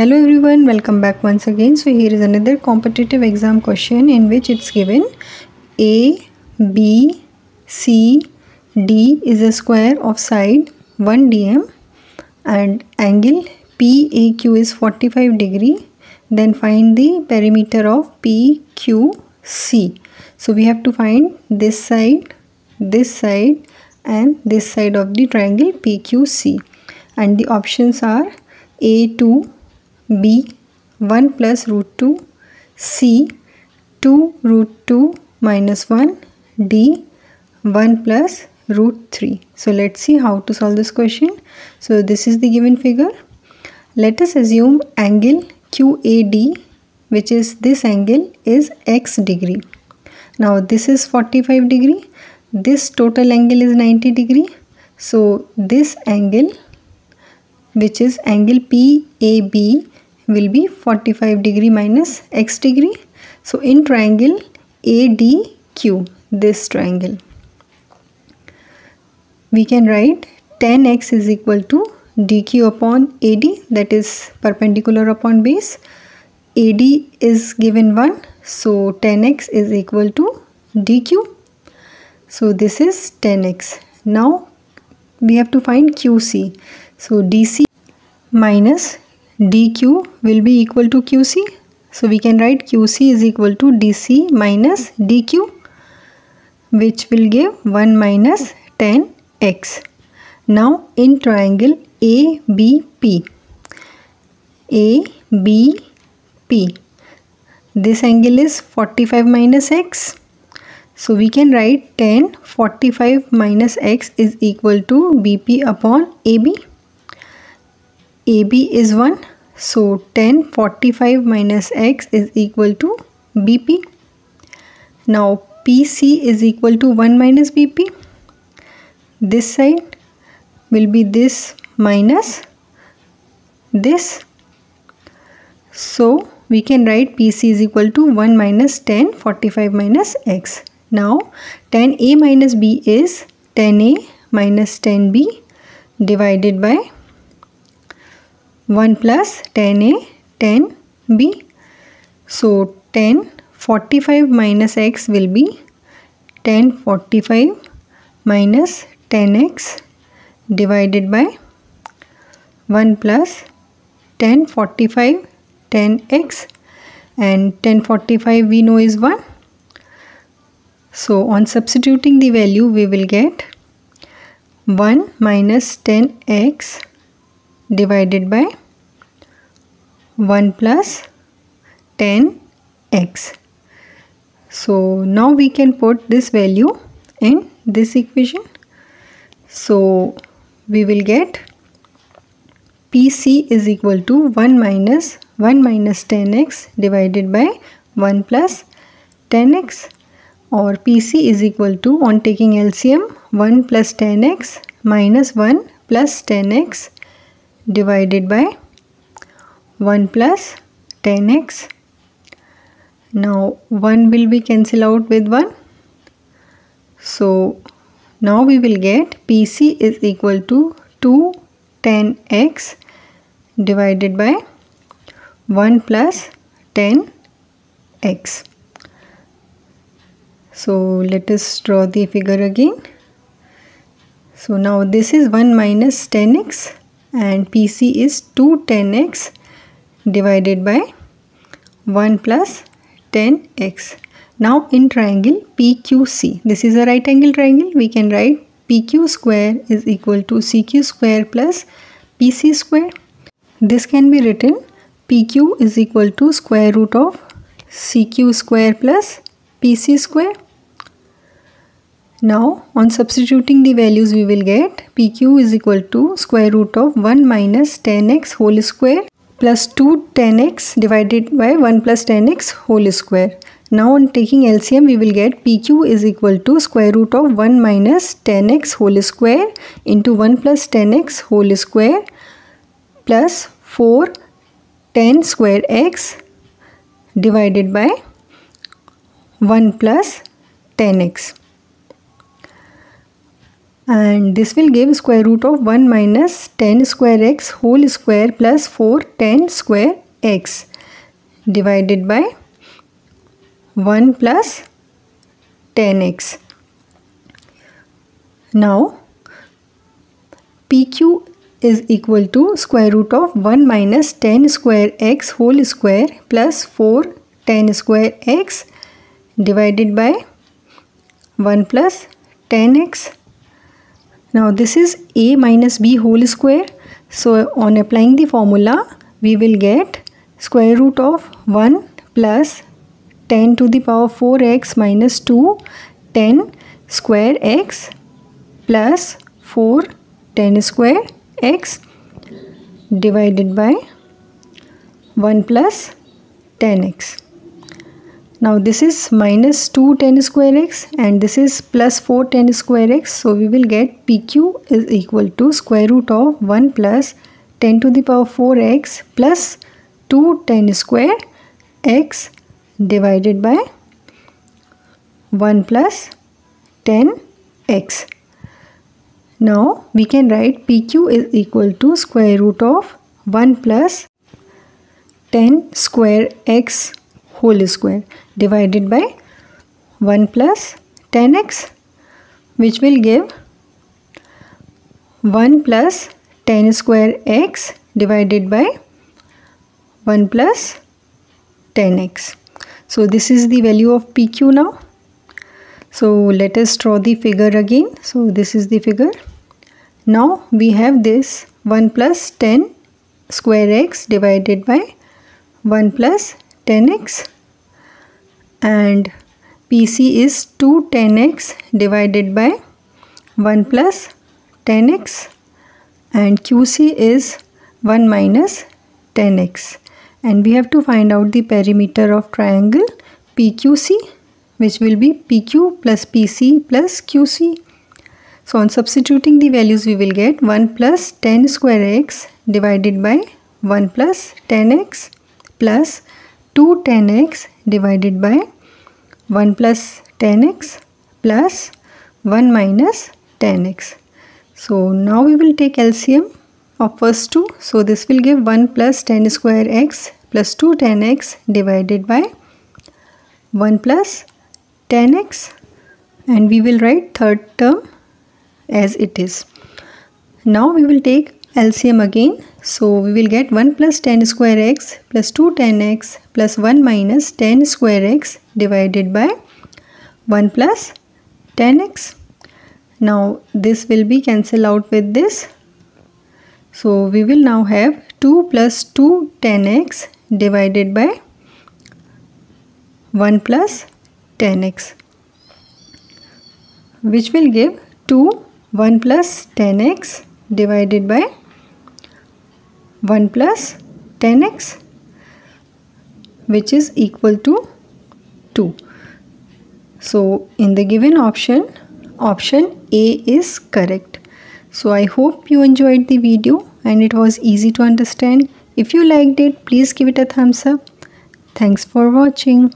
hello everyone welcome back once again. So here is another competitive exam question in which it's given a b c d is a square of side 1 dm and angle paq is 45 degree. Then find the perimeter of pqc so we have to find this side this side and this side of the triangle pqc and the options are a2 b 1 plus root 2 c 2 root 2 minus 1 d 1 plus root 3 so let's see how to solve this question. So this is the given figure. Let us assume angle QAD which is this angle is x degree. Now this is 45 degree. This total angle is 90 degree. So this angle which is angle PAB will be 45 degree minus x degree. So in triangle ADQ this triangle. We can write tan x is equal to dq upon AD that is perpendicular upon base. AD is given 1 so tan x is equal to dq so this is tan x. now we have to find QC so DC minus dq will be equal to qc. So we can write qc is equal to dc minus dq which will give 1 minus tan x. Now in triangle abp abp this angle is 45 minus x. So we can write tan 45 minus x is equal to bp upon ab AB is 1. So tan 45 minus x is equal to BP. Now PC is equal to 1 minus BP. This side will be this minus this. So we can write PC is equal to 1 minus tan 45 minus x. Now tan A minus B is tan A minus tan B divided by 1 plus tan A tan B. So tan 45 minus x will be tan 45 minus tan x divided by 1 plus tan 45 tan x and tan 45 we know is 1. So on substituting the value we will get 1 minus tan x divided by 1 plus tan x. So now we can put this value in this equation. So we will get PC is equal to 1 minus 1 minus tan x divided by 1 plus tan x or PC is equal to on taking LCM 1 plus tan x minus 1 plus tan x divided by 1 plus tan x. Now 1 will be cancelled out with 1. So now we will get PC is equal to 2 tan x divided by 1 plus tan x. So let us draw the figure again. So now this is 1 minus tan x and PC is 2 tan x divided by 1 plus tan x. Now in triangle PQC, this is a right angle triangle, we can write PQ square is equal to CQ square plus PC square. This can be written PQ is equal to square root of CQ square plus PC square now on substituting the values we will get PQ is equal to square root of 1 minus tan x whole square plus 2 tan x divided by 1 plus tan x whole square. Now on taking LCM we will get PQ is equal to square root of 1 minus tan x whole square into 1 plus tan x whole square plus 4 tan square x divided by 1 plus tan x and this will give square root of 1 minus tan square x whole square plus 4 tan square x divided by 1 plus tan x. Now PQ is equal to square root of 1 minus tan square x whole square plus 4 tan square x divided by 1 plus tan x. Now this is a minus b whole square. So on applying the formula we will get square root of 1 plus tan to the power 4x minus 2 tan square x plus 4 tan square x divided by 1 plus tan x. Now this is minus 2 tan square x and this is plus 4 tan square x. So we will get PQ is equal to square root of 1 plus tan to the power 4x plus 2 tan square x divided by 1 plus tan x. Now we can write PQ is equal to square root of 1 plus tan square x whole square divided by 1 plus tan x which will give 1 plus tan square x divided by 1 plus tan x. So this is the value of PQ now. So let us draw the figure again. So this is the figure. Now we have this 1 plus tan square x divided by 1 plus tan x and PC is 2 tan x divided by 1 plus tan x and QC is 1 minus tan x and we have to find out the perimeter of triangle PQC which will be PQ plus PC plus QC. So on substituting the values we will get 1 plus tan square x divided by 1 plus tan x plus 2 tan x divided by 1 plus tan x plus 1 minus tan x. So now we will take LCM of first two. So this will give 1 plus tan square x plus 2 tan x divided by 1 plus tan x and we will write third term as it is. Now we will take LCM again. So we will get 1 plus tan square x plus 2 tan x plus 1 minus tan square x divided by 1 plus tan x. Now this will be cancelled out with this. So we will now have 2 plus 2 tan x divided by 1 plus tan x which will give 2 1 plus tan x divided by 1 plus tan x which is equal to 2. So in the given option, option A is correct. So I hope you enjoyed the video and it was easy to understand. If you liked it, please give it a thumbs up. Thanks for watching.